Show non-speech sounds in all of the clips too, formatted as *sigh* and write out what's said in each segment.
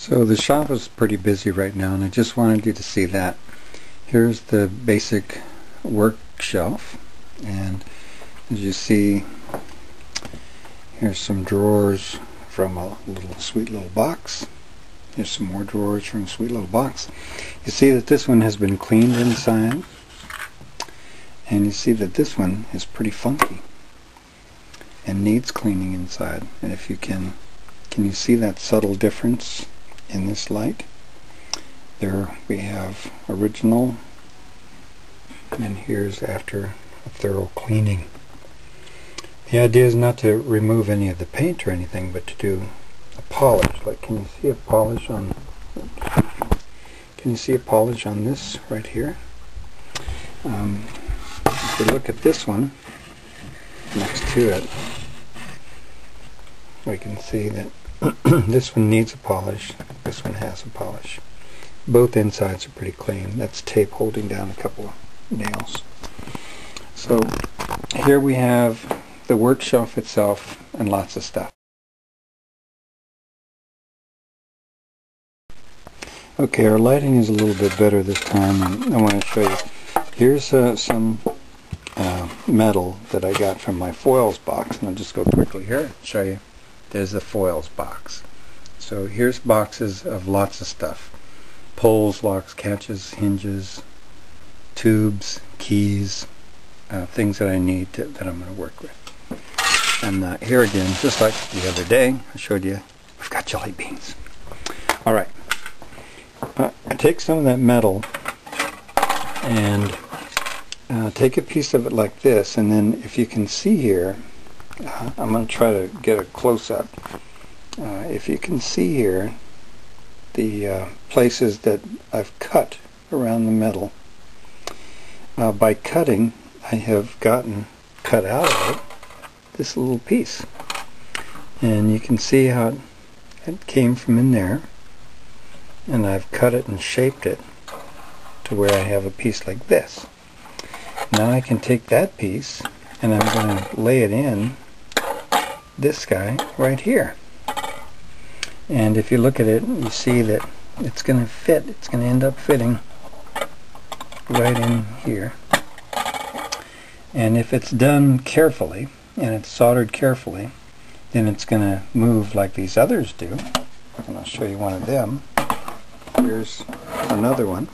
So the shop is pretty busy right now and I just wanted you to see that. Here's the basic work shelf and as you see here's some drawers from a little sweet little box. Here's some more drawers from a sweet little box. You see that this one has been cleaned inside and you see that this one is pretty funky and needs cleaning inside and if you can can you see that subtle difference in this light. There we have original and here's after a thorough cleaning. The idea is not to remove any of the paint or anything but to do a polish. Like can you see a polish on can you see a polish on this right here? Um, if we look at this one next to it we can see that *clears throat* this one needs a polish. This one has a polish. Both insides are pretty clean. That's tape holding down a couple of nails. So here we have the work shelf itself and lots of stuff. Okay, our lighting is a little bit better this time and I want to show you. Here's uh, some uh, metal that I got from my foils box and I'll just go quickly here and show you there's the foils box. So here's boxes of lots of stuff. Poles, locks, catches, hinges, tubes, keys, uh, things that I need to, that I'm going to work with. And uh, here again, just like the other day, I showed you, we've got jelly beans. Alright, uh, I take some of that metal and uh, take a piece of it like this, and then if you can see here, I'm going to try to get a close-up. Uh, if you can see here the uh, places that I've cut around the metal, uh, by cutting I have gotten cut out of it this little piece. And you can see how it came from in there and I've cut it and shaped it to where I have a piece like this. Now I can take that piece and I'm going to lay it in this guy right here. And if you look at it, you see that it's going to fit. It's going to end up fitting right in here. And if it's done carefully, and it's soldered carefully, then it's going to move like these others do. And I'll show you one of them. Here's another one.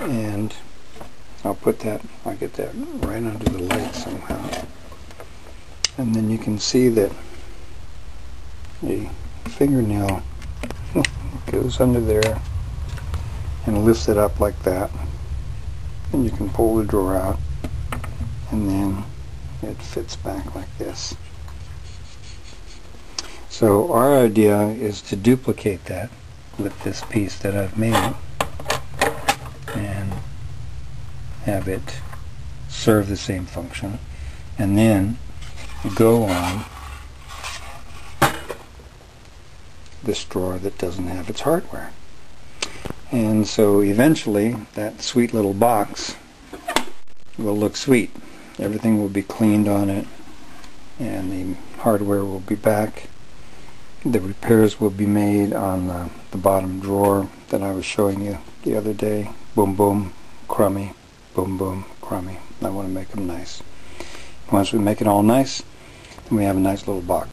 And I'll put that, I'll get that right under the light somehow and then you can see that the fingernail *laughs* goes under there and lifts it up like that. And you can pull the drawer out and then it fits back like this. So our idea is to duplicate that with this piece that I've made and have it serve the same function. And then go on this drawer that doesn't have its hardware. And so eventually that sweet little box will look sweet. Everything will be cleaned on it and the hardware will be back. The repairs will be made on the, the bottom drawer that I was showing you the other day. Boom boom, crummy, boom boom, crummy. I want to make them nice. Once we make it all nice, we have a nice little box.